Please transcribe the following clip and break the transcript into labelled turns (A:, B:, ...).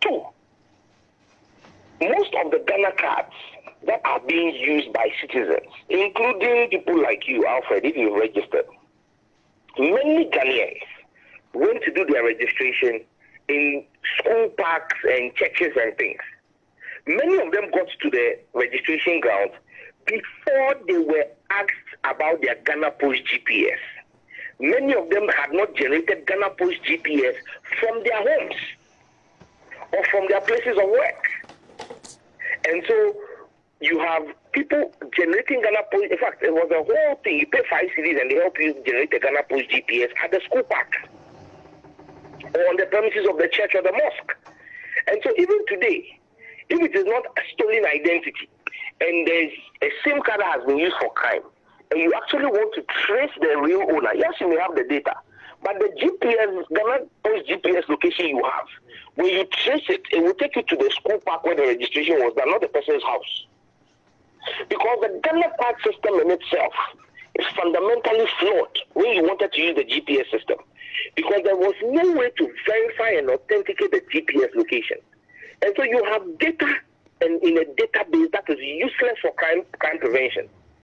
A: Two, most of the Ghana cards that are being used by citizens, including people like you, Alfred, if you registered, many Ghanaians went to do their registration in school parks and churches and things. Many of them got to the registration grounds before they were asked about their Ghana Post GPS. Many of them had not generated Ghana Post GPS from their homes or from their places of work. And so you have people generating Ghana Post. In fact, it was a whole thing. You pay five cedis and they help you generate a Ghana Post GPS at the school park or on the premises of the church or the mosque. And so even today, if it is not a stolen identity and there's a SIM card that has been used for crime, and you actually want to trace the real owner, yes, you may have the data, but the GPS, Ghana Post GPS location you have, when you trace it, it will take you to the school park where the registration was done, not the person's house. Because the Ghana park system in itself is fundamentally flawed when you wanted to use the GPS system. Because there was no way to verify and authenticate the GPS location. And so you have data and in a database that is useless for crime, crime prevention.